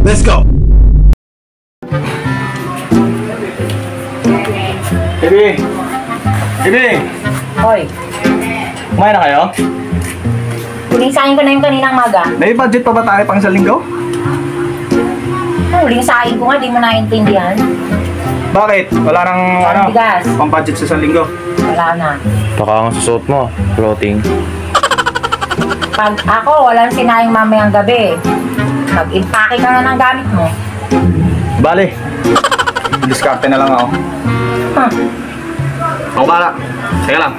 Let's go! Baby! Baby! Hoy, Kumain na kayo? huling ko na yung kaninang maga. May budget pa ba tayo pang sa linggo? Huling ko nga, di mo naintindihan. Bakit? Wala nang ano, Walang bigas. pang budget sa isang linggo. Wala na. Baka ang susuot mo, floating. Pag ako, walang sinayang mamayang gabi. Mag-impake ka na ng gamit mo. Bale. Diskarte na lang ako. Huh. Ako bala. Sige lang.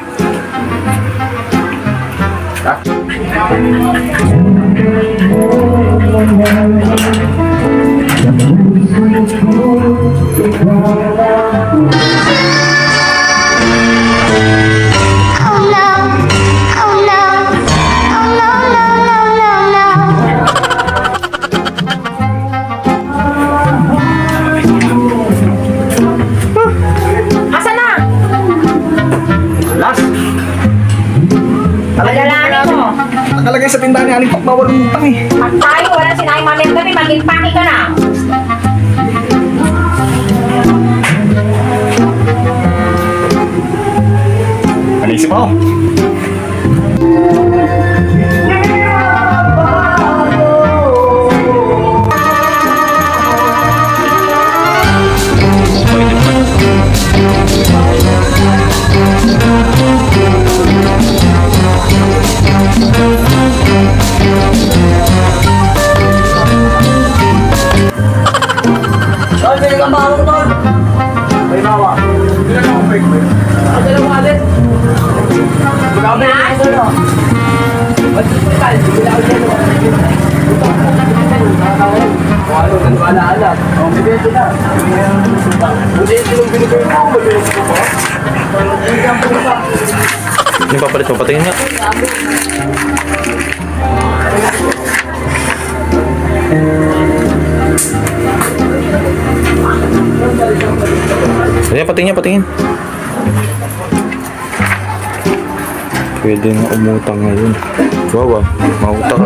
Ha? Oh sa tindahan ni Aling Pakbawal ng utang eh. Pag tayo, walang sinayang mamayang gabi, mag-impake ka na. Alisip mo. Yung papalit mo, patingin nga. Ayan, patingin, patingin. Pwede nga umutang ngayon. Wow ah, mautang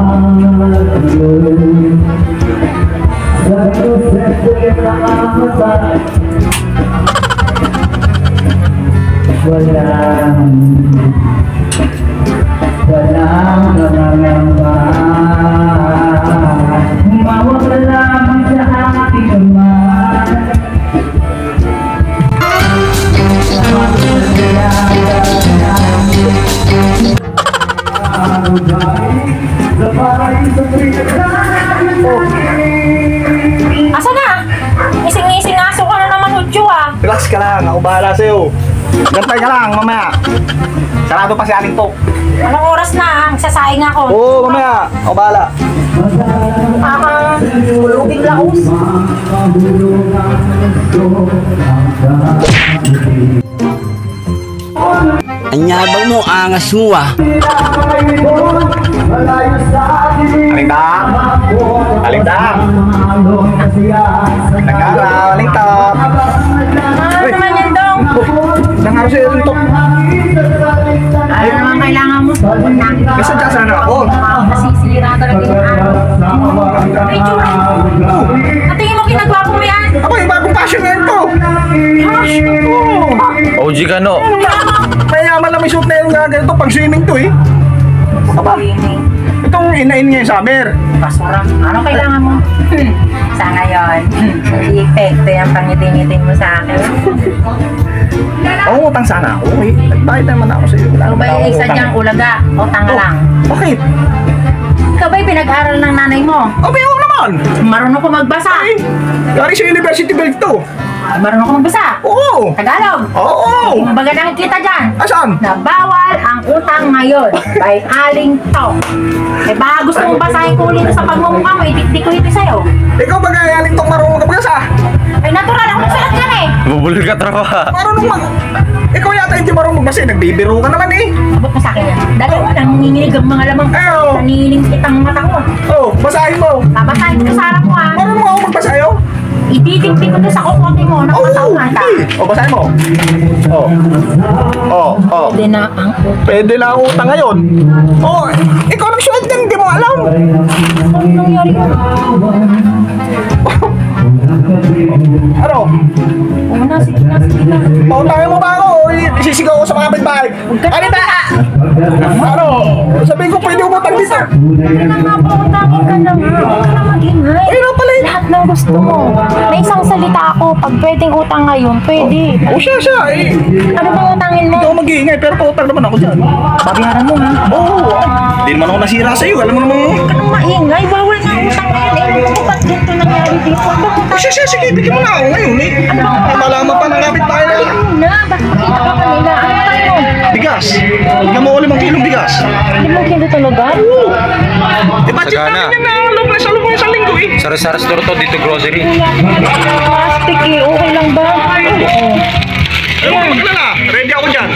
Malayo sa tuloy Sa kusete nakamatay Walang Walang nangangamba Mawag lang sa aking kamay bahala sa'yo. Gantay ka lang mamaya. Sarado pa si Aling Tok. Anong oras na? Magsasaing ako. Oo, mamaya. Ako bahala. Ah, ulubing laos. Anyabang mo, angas mo ah. Aling Tok. Nag-araw. Aling Tok. Dong? Nang-araw sa'yo Aling Tok. Ano naman kailangan mo? Kasi dyan sana ako. Nasisira talaga yung araw. Ay, Churi. Natingin mo ginagawa mo yan? Aba, yung bagong passion ngayon to. Gosh, Oo. OG ka no? Mayaman lang may suit na yung nga ganito pang swimming to eh. Aba, itong inain niya yung summer. Basura. Ano kailangan mo? Sa ngayon, epekto yung pangiting-iting mo sa akin. Oo, utang sana ako eh. Nagbayad naman ako sa'yo. Wala Ano naman ba ako yung isa utang. diyang ulaga? O tanga lang. Bakit? Ikaw ba'y pinag-aral ng nanay mo? Oh, may naman. Marunong ko magbasa. Ay, Gari sa University Belt to. Marunong ko magbasa. Oo. Tagalog. Oo. Yung baga nakikita dyan. Asan? na bawal ang utang ngayon by Aling Tok. Eh baka gusto mong basahin ko ulit sa pagmumukha mo, itiktik ko ito sa'yo. Ikaw ba gayaling tong marunong ka sa? Ay natural ako sulat yan eh. Bubulol ka tropa. Marunong mag... Ikaw yata hindi marunong magbasa. eh. Nagbibiro ka naman eh. Abot mo sa akin yan. Dali, nanginginig ang mga lamang. Eh, oh. Naniling kitang mata ko. Oh, basahin mo. Babasahin ko sa harap mo ha. Marunong ako magbasa yun? Ididikdik ko to sa kukote mo. Oo. Napatauhan ka. Oh, basahin mo. Oh. Oh, oh. Pwede na ang Pwede na ang utang ngayon. Oh, ikaw nagsweldo hindi mo alam. Ano nangyari yun? Ano? Oo na, sige na, sige na. Pautangin mo ba ako o isisigaw ko sa mga kapitbahay? Ano ba? Ano? Sabihin ko pwede umutang dito. Pwede na nga po, utangin ka na nga. Huwag ka na mag-ingay. Gusto mo. May isang salita ako, pag pwedeng utang ngayon, pwede. O siya, siya. Eh, Ano bang utangin mo? hindi ako mag-iingay pero pautang naman ako dyan. Babayaran mo ha. Oo. Hindi naman ako nasira sa'yo. Alam mo naman. Anong maingay? Bawal na ang utang ngayon eh. Ano ba ba't ganito nangyari dito? Ano bang O utang? siya, siya. Sige, bigyan mo na ako ngayon eh. Ay, malaman pa ng kapitbahay na lang. Ano na? Bakit makita ka kanila? Ano tayo? Bigas. Bigyan mo limang kilong bigas. Limang kilo talaga? Eh, budget Sagana. namin yan na alam na sa lubong isang linggo eh. Sa sa store to dito grocery. Plastic eh, okay lang ba? Oo. Ayaw mo maglala. Ready ako dyan.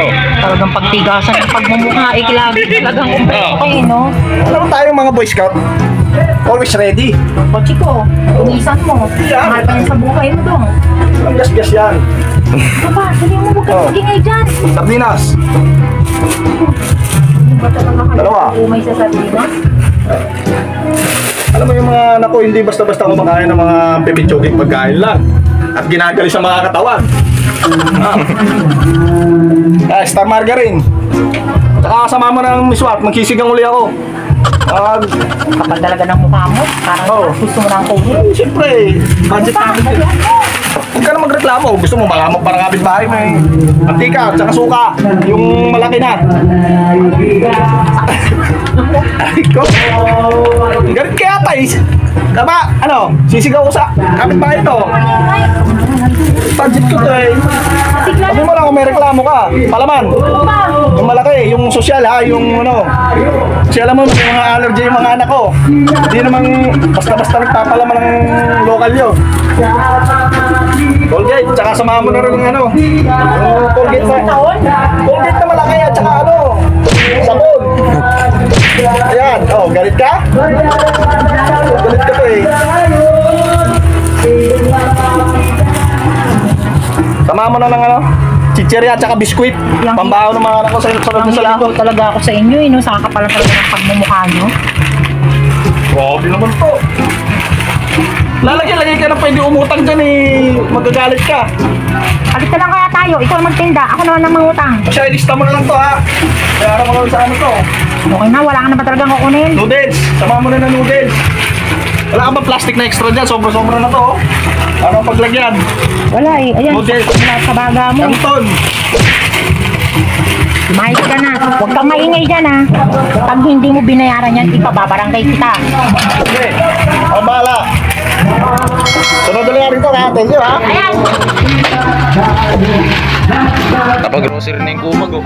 Oh. Talagang pagtigasan pagmumukha. Ikilag. Talagang umpay. Okay, no? Alam mo tayong mga Boy Scout? Always ready. Kotse ko. Tunisan mo. Yeah. Mahal pa yan sa buhay mo dong. Ang gas-gas yan. Ano ba? Dali mo huwag Oh. kang magingay dyan. Sardinas. Hindi ba talaga kayo Dalawa. umay sa sardinas? Alam mo yung mga anak ko, hindi basta-basta kumakain ng mga pipitsuging pagkain lang. At ginagali sa mga katawan. Ah. ah, star margarine. Tsaka kasama mo ng miswat, magkisigang uli ako. Ah, Kapal talaga ng mukha mo. Parang Oh. gusto mo ng COVID. eh, siyempre, budget namin. eh. Huwag ka na magreklamo. Gusto mo, baka parang kapitbahay mo eh. Mantika, tsaka suka. Yung malaki na. Ay, ko. Galit kaya tayo. Tama, ano, sisigaw ko sa kapitbahay to. Budget ko to eh. Sabi mo lang kung may reklamo ka. Palaman. Yung malaki, yung social ha, yung ano. Kasi alam mo, may mga allergy yung mga anak ko. Hindi namang basta-basta nagpapalaman ng local yun. Colgate, tsaka samahan mo na rin yung ano. Colgate na. Colgate na malaki at tsaka ano. Sabon. Ayan, oh, galit ka? Galit ka to eh. Samahan mo na ng ano. Chichirya at tsaka biskuit. Pambaho ng mga anak ko sa sa loob Ang ng hilaw salako. talaga ako sa inyo, eh, no? Saka pala talaga ng pagmumukha nyo. Grabe naman to. Lalagay-lagay ka na pwede umutang dyan eh. Magagalit ka. Alit na lang kaya tayo. Ikaw ang magtinda. Ako naman ang mangutang. Kasi ilista mo na lang to ha. Kaya mo lang sa ano to. Okay na, wala ka na ba talagang kukunin? Noodles. Sama mo na ng noodles. Wala ka ba plastic na extra dyan? Sobra-sobra na to. oh. Ano ang paglagyan? Wala eh. Ayan, Noodles. wala sa baga mo. Canton. Mahit ka na. Huwag kang maingay dyan ha. Pag hindi mo binayaran yan, ipababarangay kita. Sige. Ang bahala. Sunod ulit rin to ha. Thank you ha. Ayan! Tapag grocery na yung kumag oh.